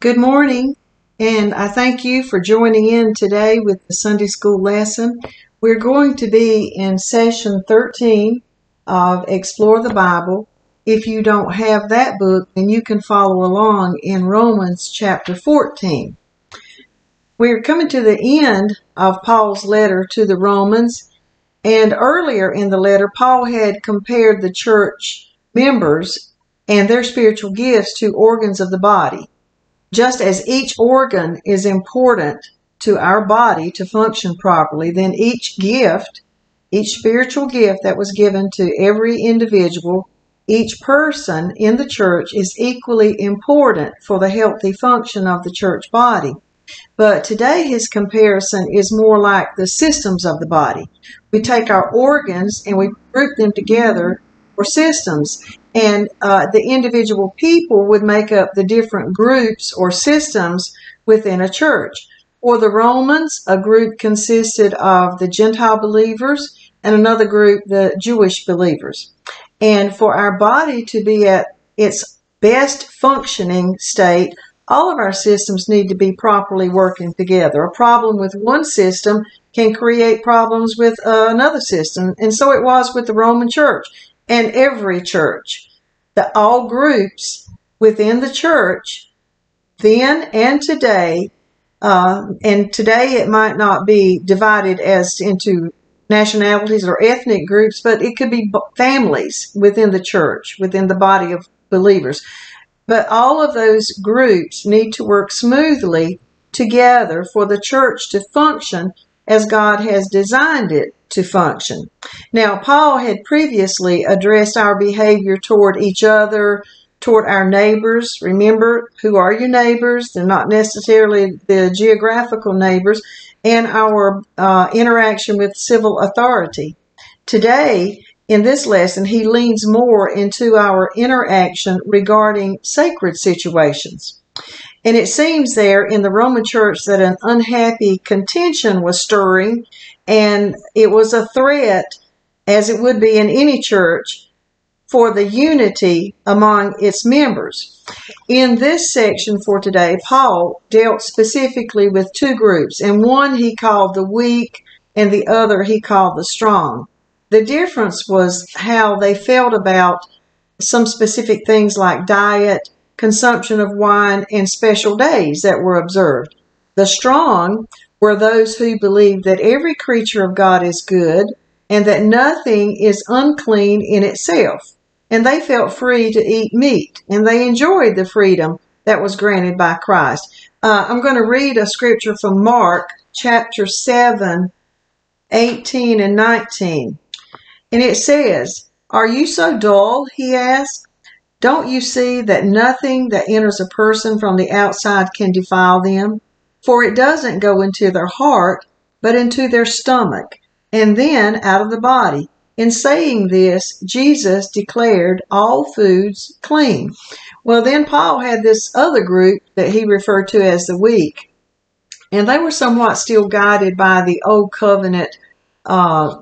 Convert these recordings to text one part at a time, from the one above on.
Good morning, and I thank you for joining in today with the Sunday School lesson. We're going to be in session 13 of Explore the Bible. If you don't have that book, then you can follow along in Romans chapter 14. We're coming to the end of Paul's letter to the Romans, and earlier in the letter, Paul had compared the church members and their spiritual gifts to organs of the body. Just as each organ is important to our body to function properly, then each gift, each spiritual gift that was given to every individual, each person in the church is equally important for the healthy function of the church body. But today his comparison is more like the systems of the body. We take our organs and we group them together for systems and uh, the individual people would make up the different groups or systems within a church. For the Romans, a group consisted of the Gentile believers and another group, the Jewish believers. And for our body to be at its best functioning state, all of our systems need to be properly working together. A problem with one system can create problems with uh, another system. And so it was with the Roman church and every church. The all groups within the church, then and today, uh, and today it might not be divided as into nationalities or ethnic groups, but it could be families within the church, within the body of believers. But all of those groups need to work smoothly together for the church to function as God has designed it to function. Now, Paul had previously addressed our behavior toward each other, toward our neighbors. Remember, who are your neighbors? They're not necessarily the geographical neighbors, and our uh, interaction with civil authority. Today, in this lesson, he leans more into our interaction regarding sacred situations. And it seems there in the Roman church that an unhappy contention was stirring, and it was a threat, as it would be in any church, for the unity among its members. In this section for today, Paul dealt specifically with two groups, and one he called the weak, and the other he called the strong. The difference was how they felt about some specific things like diet, consumption of wine, and special days that were observed. The strong were those who believed that every creature of God is good and that nothing is unclean in itself. And they felt free to eat meat and they enjoyed the freedom that was granted by Christ. Uh, I'm going to read a scripture from Mark chapter 7, 18 and 19. And it says, Are you so dull? He asked. Don't you see that nothing that enters a person from the outside can defile them? For it doesn't go into their heart, but into their stomach, and then out of the body. In saying this, Jesus declared all foods clean. Well, then Paul had this other group that he referred to as the weak, and they were somewhat still guided by the old covenant uh,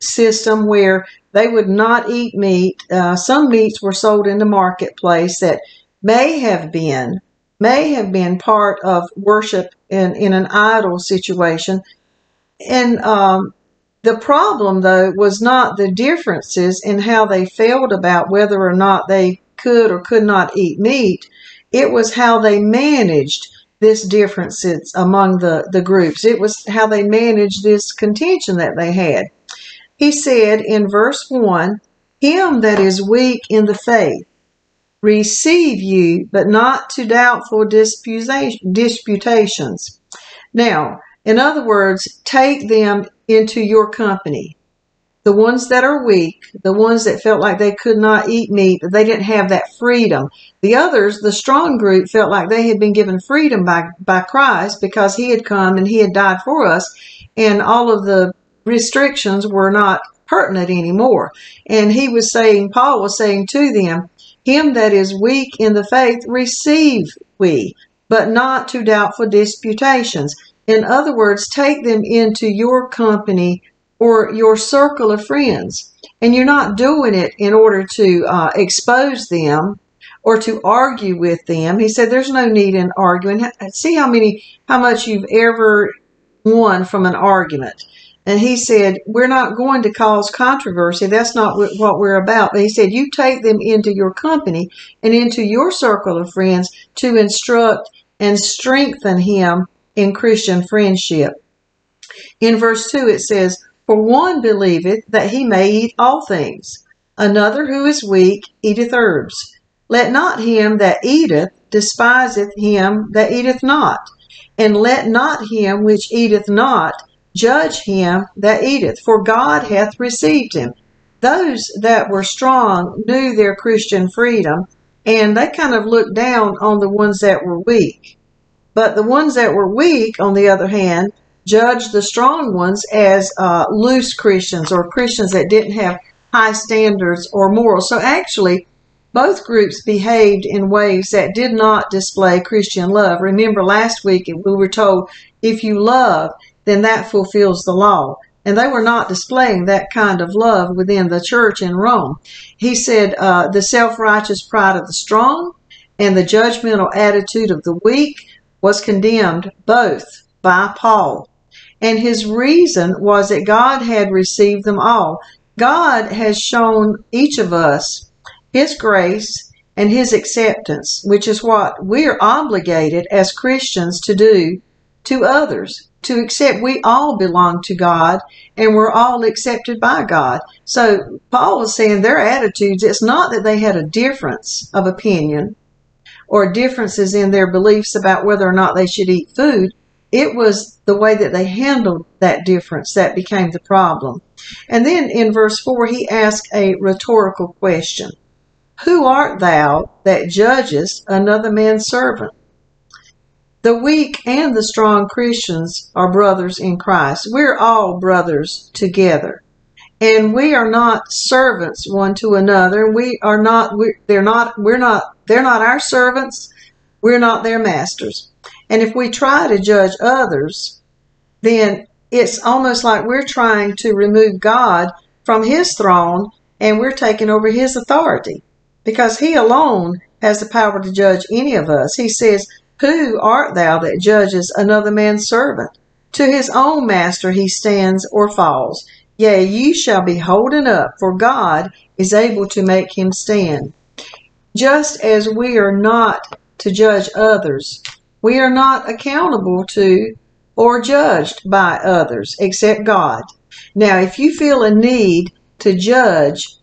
system where they would not eat meat. Uh, some meats were sold in the marketplace that may have been may have been part of worship in, in an idol situation. And um, the problem, though, was not the differences in how they felt about whether or not they could or could not eat meat. It was how they managed this differences among the, the groups. It was how they managed this contention that they had. He said in verse 1 Him that is weak in the faith, receive you, but not to doubtful disputations. Now, in other words, take them into your company. The ones that are weak, the ones that felt like they could not eat meat, they didn't have that freedom. The others, the strong group, felt like they had been given freedom by, by Christ because he had come and he had died for us. And all of the restrictions were not pertinent anymore. And he was saying, Paul was saying to them, Him that is weak in the faith receive we, but not to doubtful disputations. In other words, take them into your company or your circle of friends. And you're not doing it in order to uh, expose them or to argue with them. He said there's no need in arguing. See how many, how much you've ever won from an argument. And he said, We're not going to cause controversy. That's not what we're about. But he said, You take them into your company and into your circle of friends to instruct and strengthen him in Christian friendship. In verse 2, it says, For one believeth that he may eat all things, another who is weak eateth herbs. Let not him that eateth despiseth him that eateth not, and let not him which eateth not judge him that eateth, for God hath received him. Those that were strong knew their Christian freedom, and they kind of looked down on the ones that were weak. But the ones that were weak, on the other hand, judged the strong ones as uh, loose Christians or Christians that didn't have high standards or morals. So actually, both groups behaved in ways that did not display Christian love. Remember last week we were told if you love, then that fulfills the law. And they were not displaying that kind of love within the church in Rome. He said uh, the self righteous pride of the strong and the judgmental attitude of the weak was condemned both by Paul. And his reason was that God had received them all. God has shown each of us his grace and his acceptance, which is what we're obligated as Christians to do to others to accept we all belong to God and we're all accepted by God. So Paul was saying their attitudes, it's not that they had a difference of opinion or differences in their beliefs about whether or not they should eat food. It was the way that they handled that difference that became the problem. And then in verse 4, he asked a rhetorical question Who art thou that judgest another man's servant? The weak and the strong Christians are brothers in Christ. We're all brothers together. And we are not servants one to another. We are not, we, they're not, we're not, they're not our servants. We're not their masters. And if we try to judge others, then it's almost like we're trying to remove God from his throne and we're taking over his authority because he alone has the power to judge any of us. He says, who art thou that judgest another man's servant? To his own master he stands or falls. Yea, ye shall be holden up, for God is able to make him stand. Just as we are not to judge others, we are not accountable to or judged by others except God. Now, if you feel a need to judge,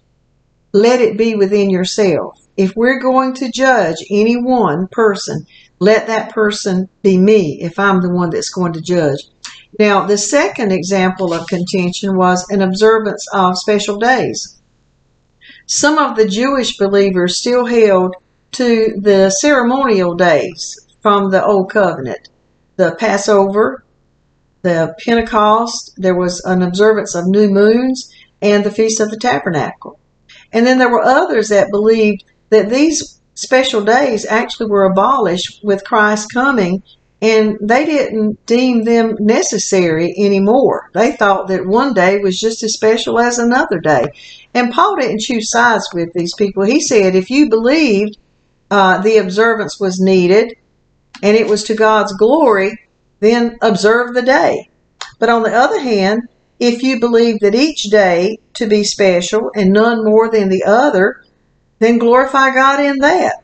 let it be within yourself. If we're going to judge any one person, let that person be me if I'm the one that's going to judge. Now, the second example of contention was an observance of special days. Some of the Jewish believers still held to the ceremonial days from the Old Covenant. The Passover, the Pentecost, there was an observance of new moons, and the Feast of the Tabernacle. And then there were others that believed that these special days actually were abolished with Christ coming and they didn't deem them necessary anymore. They thought that one day was just as special as another day. And Paul didn't choose sides with these people. He said, if you believed uh, the observance was needed and it was to God's glory, then observe the day. But on the other hand, if you believe that each day to be special and none more than the other, then glorify God in that.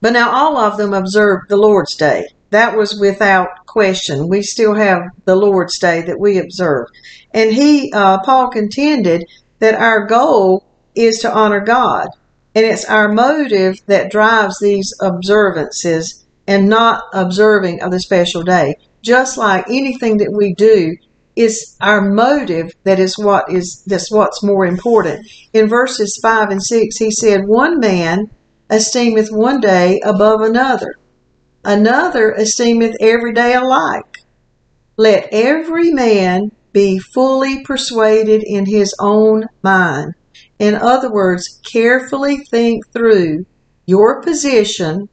But now all of them observed the Lord's Day. That was without question. We still have the Lord's Day that we observe. And he, uh, Paul contended that our goal is to honor God. And it's our motive that drives these observances and not observing of the special day. Just like anything that we do, is our motive that is what is that's what's more important. In verses five and six, he said, One man esteemeth one day above another, another esteemeth every day alike. Let every man be fully persuaded in his own mind. In other words, carefully think through your position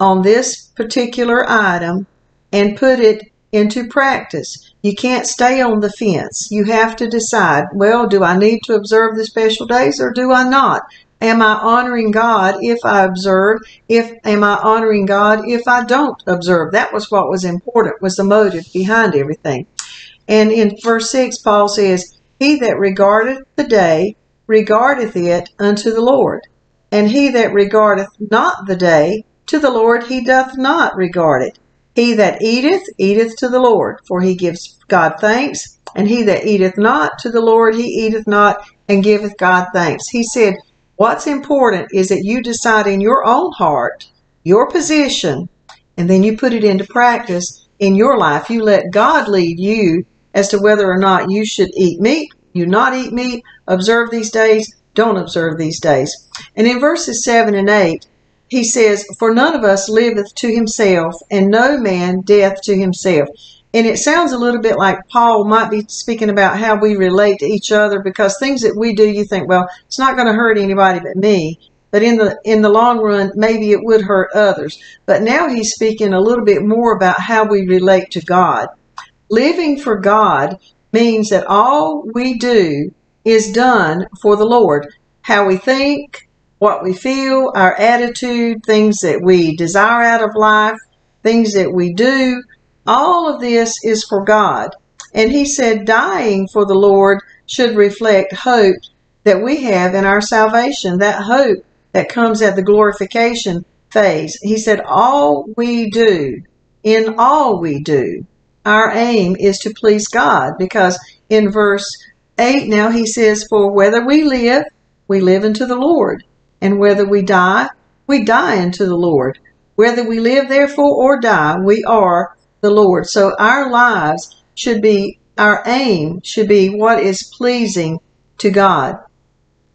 on this particular item and put it into practice. You can't stay on the fence. You have to decide, well, do I need to observe the special days or do I not? Am I honoring God if I observe? If am I honoring God if I don't observe? That was what was important, was the motive behind everything. And in verse 6, Paul says, He that regardeth the day regardeth it unto the Lord. And he that regardeth not the day, to the Lord he doth not regard it. He that eateth, eateth to the Lord, for he gives God thanks. And he that eateth not to the Lord, he eateth not, and giveth God thanks. He said, What's important is that you decide in your own heart your position, and then you put it into practice in your life. You let God lead you as to whether or not you should eat meat, you not eat meat, observe these days, don't observe these days. And in verses 7 and 8, he says, For none of us liveth to himself, and no man death to himself. And it sounds a little bit like Paul might be speaking about how we relate to each other because things that we do, you think, well, it's not going to hurt anybody but me. But in the in the long run, maybe it would hurt others. But now he's speaking a little bit more about how we relate to God. Living for God means that all we do is done for the Lord. How we think, what we feel, our attitude, things that we desire out of life, things that we do, all of this is for God. And he said, dying for the Lord should reflect hope that we have in our salvation, that hope that comes at the glorification phase. He said, all we do, in all we do, our aim is to please God because in verse 8 now he says, For whether we live, we live unto the Lord, and whether we die, we die unto the Lord. Whether we live therefore or die, we are the Lord. So our lives should be, our aim should be what is pleasing to God.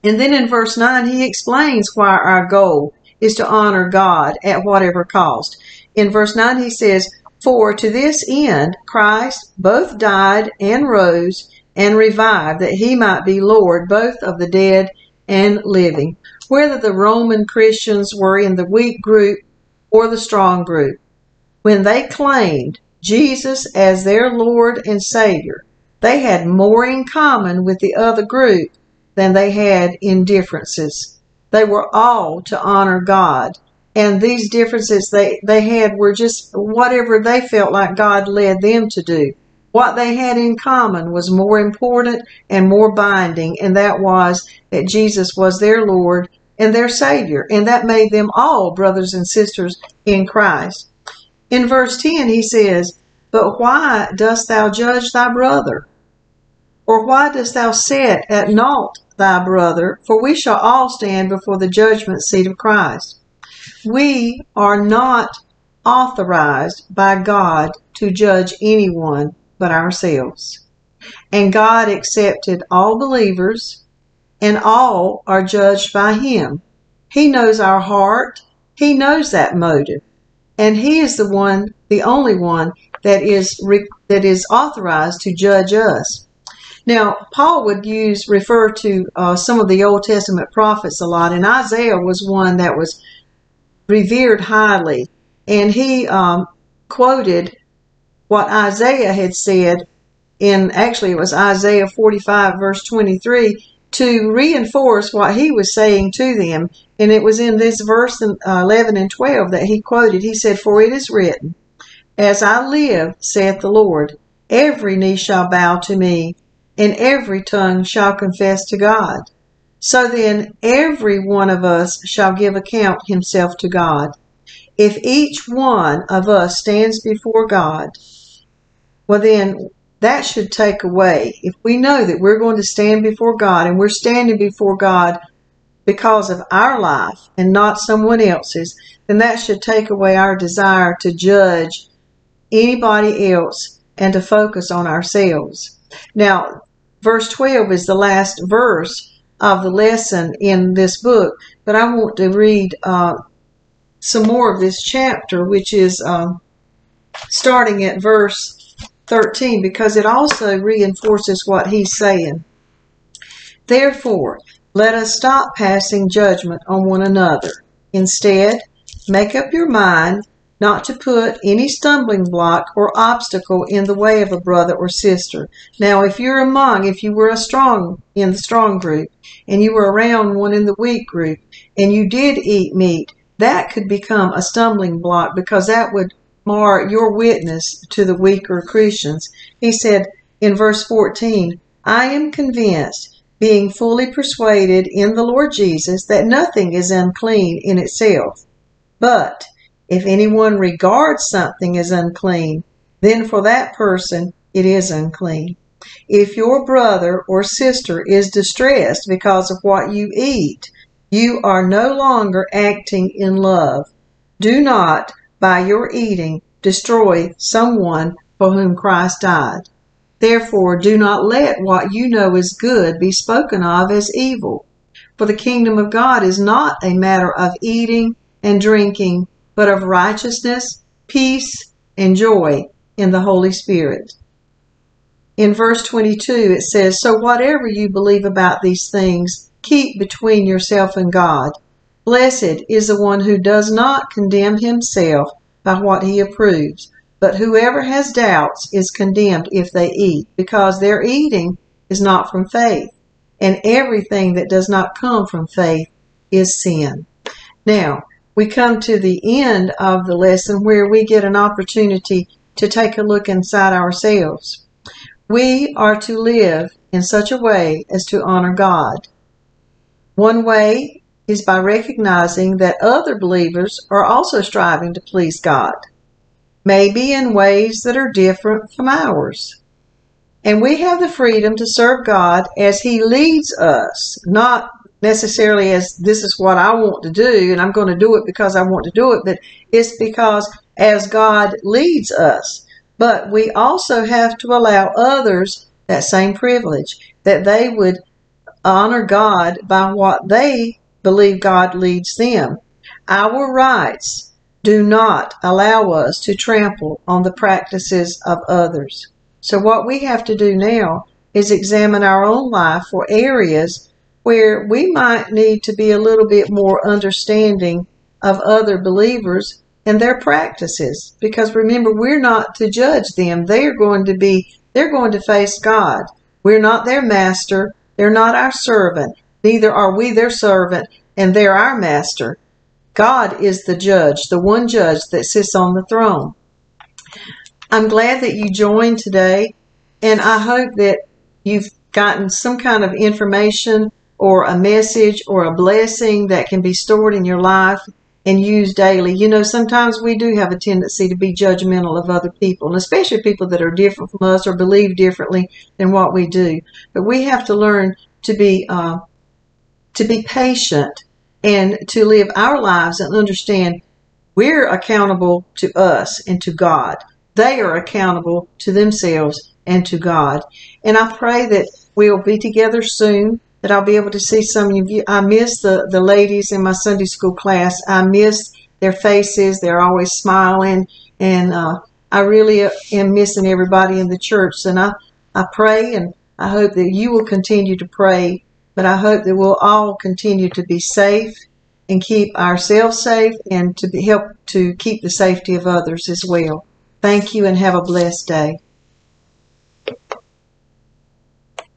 And then in verse 9, he explains why our goal is to honor God at whatever cost. In verse 9, he says, For to this end Christ both died and rose and revived, that he might be Lord both of the dead and living. Whether the Roman Christians were in the weak group or the strong group, when they claimed Jesus as their Lord and Savior, they had more in common with the other group than they had in differences. They were all to honor God. And these differences they, they had were just whatever they felt like God led them to do. What they had in common was more important and more binding, and that was that Jesus was their Lord and their Savior. And that made them all brothers and sisters in Christ. In verse 10, he says, But why dost thou judge thy brother? Or why dost thou set at naught thy brother? For we shall all stand before the judgment seat of Christ. We are not authorized by God to judge anyone but ourselves. And God accepted all believers, and all are judged by Him. He knows our heart, He knows that motive and he is the one, the only one that is that is authorized to judge us. Now, Paul would use refer to uh, some of the Old Testament prophets a lot, and Isaiah was one that was revered highly, and he um, quoted what Isaiah had said in actually it was Isaiah 45 verse 23 to reinforce what he was saying to them. And it was in this verse uh, 11 and 12 that he quoted. He said, For it is written, As I live, saith the Lord, every knee shall bow to me, and every tongue shall confess to God. So then, every one of us shall give account himself to God. If each one of us stands before God, well, then that should take away. If we know that we're going to stand before God and we're standing before God because of our life and not someone else's, then that should take away our desire to judge anybody else and to focus on ourselves. Now, verse 12 is the last verse of the lesson in this book, but I want to read uh, some more of this chapter, which is uh, starting at verse 13 because it also reinforces what he's saying. Therefore, let us stop passing judgment on one another. Instead, make up your mind not to put any stumbling block or obstacle in the way of a brother or sister. Now, if you're among, if you were a strong in the strong group and you were around one in the weak group and you did eat meat, that could become a stumbling block because that would mar your witness to the weaker Christians. He said in verse 14, I am convinced, being fully persuaded in the Lord Jesus, that nothing is unclean in itself. But if anyone regards something as unclean, then for that person it is unclean. If your brother or sister is distressed because of what you eat, you are no longer acting in love. Do not, by your eating, destroy someone for whom Christ died. Therefore, do not let what you know is good be spoken of as evil. For the kingdom of God is not a matter of eating and drinking, but of righteousness, peace, and joy in the Holy Spirit. In verse 22, it says, So whatever you believe about these things, keep between yourself and God. Blessed is the one who does not condemn himself by what he approves, but whoever has doubts is condemned if they eat, because their eating is not from faith, and everything that does not come from faith is sin. Now, we come to the end of the lesson where we get an opportunity to take a look inside ourselves. We are to live in such a way as to honor God. One way is by recognizing that other believers are also striving to please God, maybe in ways that are different from ours. And we have the freedom to serve God as He leads us, not necessarily as this is what I want to do and I'm going to do it because I want to do it, but it's because as God leads us. But we also have to allow others that same privilege, that they would honor God by what they believe God leads them. Our rights do not allow us to trample on the practices of others. So what we have to do now is examine our own life for areas where we might need to be a little bit more understanding of other believers and their practices. Because remember, we're not to judge them. They're going to be, they're going to face God. We're not their master. They're not our servant, neither are we their servant, and they're our master. God is the judge, the one judge that sits on the throne. I'm glad that you joined today, and I hope that you've gotten some kind of information or a message or a blessing that can be stored in your life and used daily. You know, sometimes we do have a tendency to be judgmental of other people, and especially people that are different from us or believe differently than what we do. But we have to learn to be uh, to be patient and to live our lives and understand we're accountable to us and to God. They are accountable to themselves and to God. And I pray that we'll be together soon that I'll be able to see some of you. I miss the, the ladies in my Sunday school class. I miss their faces. They're always smiling. And uh, I really am missing everybody in the church. And I, I pray and I hope that you will continue to pray. But I hope that we'll all continue to be safe and keep ourselves safe and to be, help to keep the safety of others as well. Thank you and have a blessed day.